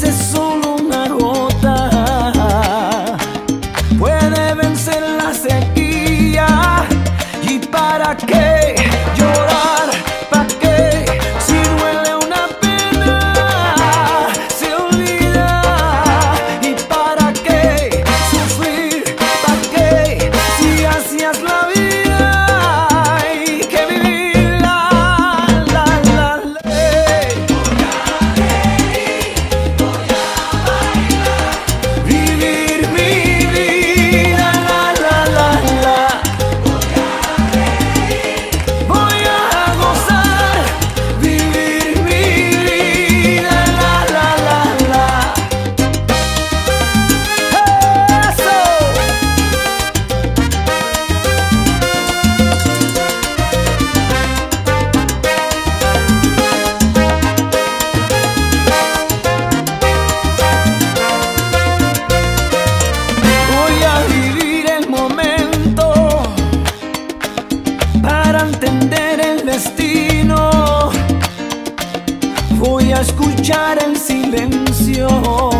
veces solo una gota puede vencer la sequía. ¿Y para qué? escuchar el silencio.